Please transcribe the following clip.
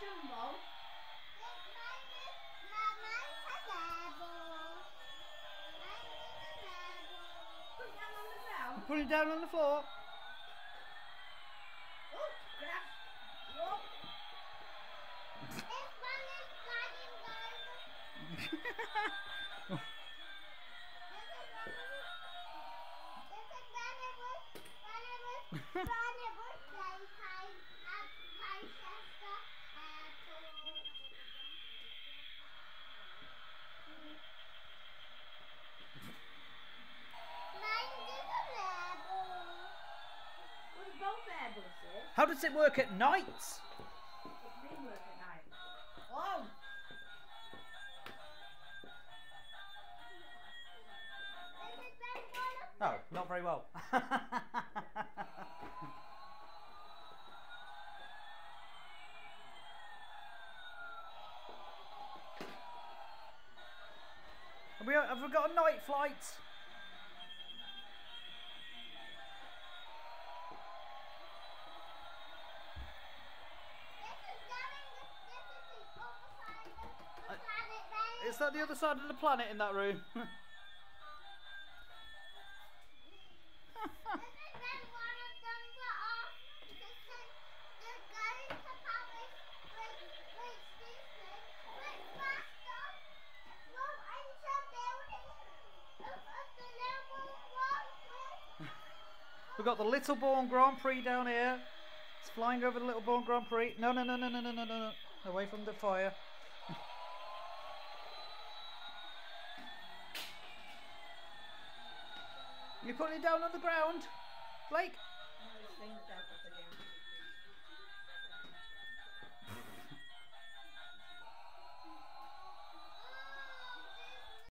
Jumbo. Put it down on the floor. Oh, How does it work at night? No, oh, not very well. have we got a night flight? Is that the other side of the planet in that room. We've got the Littleborn Grand Prix down here. It's flying over the Littleborn Grand Prix. No, no, no, no, no, no, no, no. Away from the fire. You putting it down on the ground, Blake?